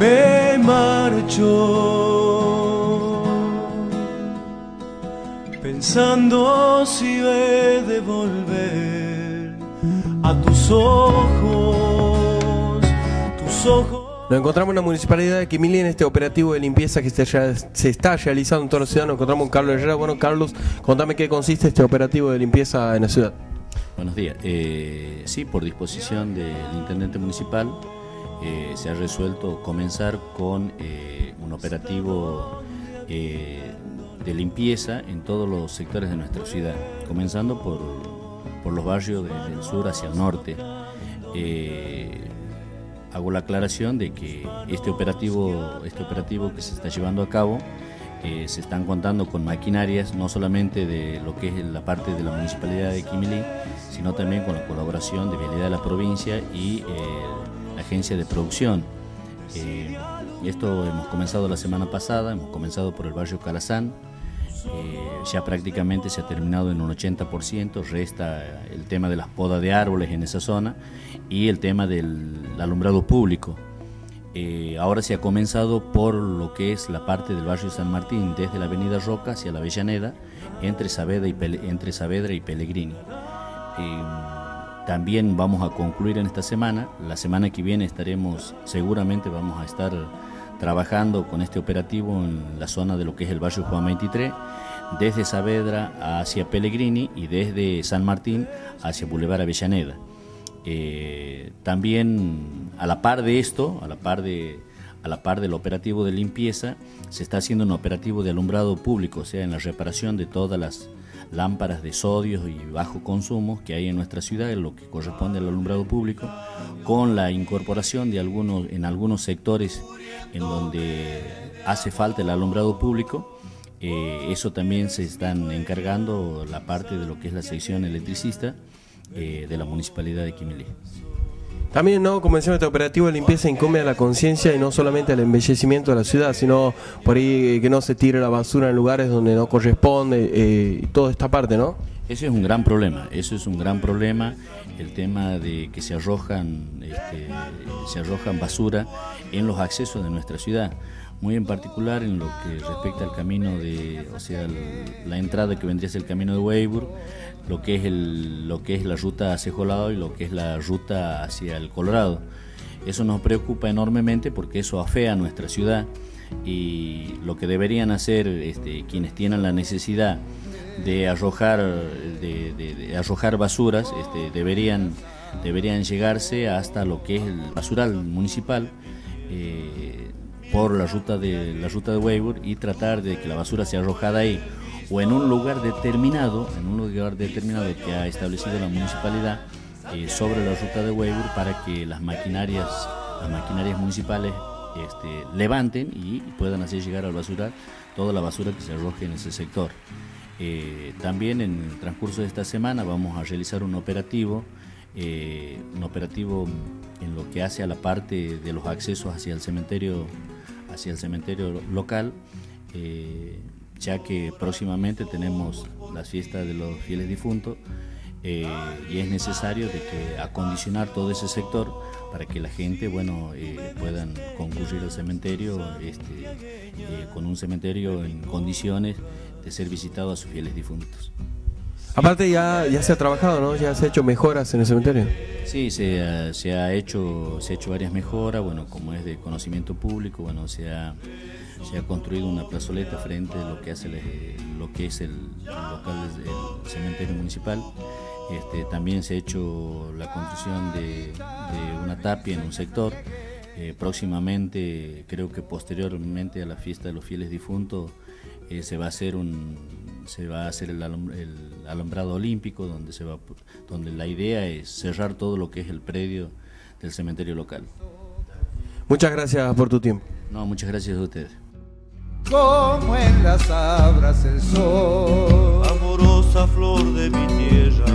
me marcho, pensando si he de volver a tus ojos, tus ojos. Nos encontramos en la municipalidad de Quimili en este operativo de limpieza que se, se está realizando en toda la ciudad. Nos encontramos con Carlos Herrera. Bueno, Carlos, contame qué consiste este operativo de limpieza en la ciudad. Buenos días. Eh, sí, por disposición del intendente municipal eh, se ha resuelto comenzar con eh, un operativo de limpieza en todos los sectores de nuestra ciudad, comenzando por, por los barrios desde el sur hacia el norte. Hago la aclaración de que este operativo, este operativo que se está llevando a cabo eh, se están contando con maquinarias no solamente de lo que es la parte de la municipalidad de Quimilí, sino también con la colaboración de Vialidad de la provincia y eh, agencia de producción. Eh, esto hemos comenzado la semana pasada, hemos comenzado por el barrio Calazán, ya prácticamente se ha terminado en un 80%, resta el tema de las podas de árboles en esa zona y el tema del alumbrado público. Eh, ahora se ha comenzado por lo que es la parte del barrio San Martín, desde la avenida Roca hacia la Avellaneda, entre Saavedra y, entre Saavedra y Pellegrini. Eh, también vamos a concluir en esta semana. La semana que viene estaremos, seguramente vamos a estar trabajando con este operativo en la zona de lo que es el barrio Juan 23, desde Saavedra hacia Pellegrini y desde San Martín hacia Boulevard Avellaneda. Eh, también a la par de esto, a la par de a la par del operativo de limpieza, se está haciendo un operativo de alumbrado público, o sea, en la reparación de todas las lámparas de sodio y bajo consumo que hay en nuestra ciudad, en lo que corresponde al alumbrado público, con la incorporación de algunos, en algunos sectores en donde hace falta el alumbrado público. Eh, eso también se están encargando la parte de lo que es la sección electricista eh, de la municipalidad de Quimilí. También, ¿no? Decíamos, este operativo de limpieza incumbe a la conciencia y no solamente al embellecimiento de la ciudad, sino por ahí que no se tire la basura en lugares donde no corresponde eh, y toda esta parte, ¿no? Eso es un gran problema, eso es un gran problema, el tema de que se arrojan, este, se arrojan basura en los accesos de nuestra ciudad muy en particular en lo que respecta al camino de, o sea, la entrada que vendría ser el camino de Weibur, lo que es el, lo que es la ruta hacia Colorado y lo que es la ruta hacia el Colorado. Eso nos preocupa enormemente porque eso afea a nuestra ciudad y lo que deberían hacer este, quienes tienen la necesidad de arrojar, de, arrojar basuras, este, deberían, deberían llegarse hasta lo que es el basural municipal. Eh, por la ruta de la ruta de Weibur y tratar de que la basura sea arrojada ahí o en un lugar determinado, en un lugar determinado que ha establecido la municipalidad eh, sobre la ruta de Weibur para que las maquinarias, las maquinarias municipales este, levanten y puedan hacer llegar al basural toda la basura que se arroje en ese sector. Eh, también en el transcurso de esta semana vamos a realizar un operativo, eh, un operativo en lo que hace a la parte de los accesos hacia el cementerio hacia el cementerio local, eh, ya que próximamente tenemos la fiesta de los fieles difuntos eh, y es necesario de que acondicionar todo ese sector para que la gente bueno eh, puedan concurrir al cementerio este, con un cementerio en condiciones de ser visitado a sus fieles difuntos. Aparte ya, ya se ha trabajado, ¿no? Ya se ha hecho mejoras en el cementerio. Sí, se, ha hecho, se ha hecho varias mejoras, bueno, como es de conocimiento público, bueno, se ha, se ha construido una plazoleta frente a lo que, hace lo que es el, local del cementerio municipal. Este, también se ha hecho la construcción de, una tapia en un sector. Eh, próximamente, creo que posteriormente a la fiesta de los fieles difuntos, eh, se va a hacer un se va a hacer el, alumbrado olímpico donde se va donde la idea es cerrar todo lo que es el predio del cementerio local. Muchas gracias por tu tiempo. No, muchas gracias a ustedes. Como en las abras el sol, amorosa flor de mi tierra,